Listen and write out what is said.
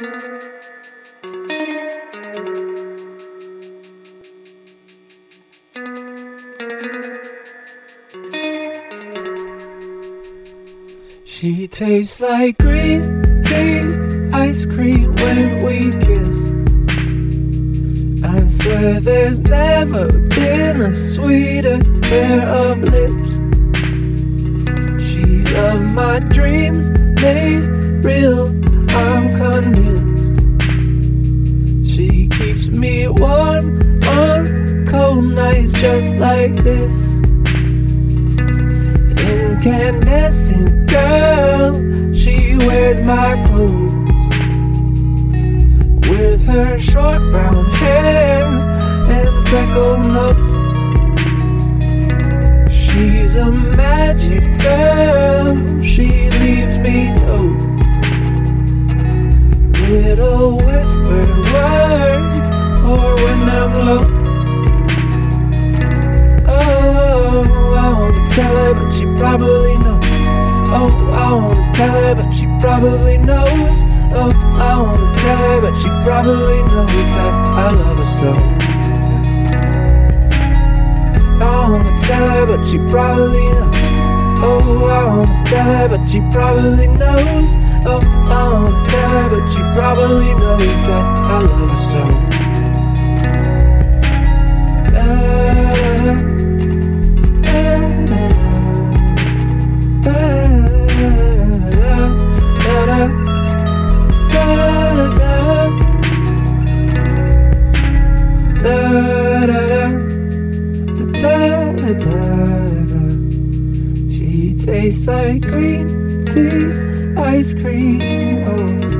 She tastes like green tea ice cream when we kiss. I swear there's never been a sweeter pair of lips. She's of my dreams made real, nights just like this. Incandescent girl, she wears my clothes with her short brown hair and freckled nose. She's a magic girl, she leaves me notes, little whispered words, but she probably knows. Oh, I wanna tell her, but she probably knows. Oh, I wanna tell her, but she probably knows that I love her so. I wanna tell her, but she probably knows. Oh, I wanna tell her, but she probably knows. Oh, I wanna tell her, but she probably knows that I love her so. She tastes like green tea ice cream. Oh.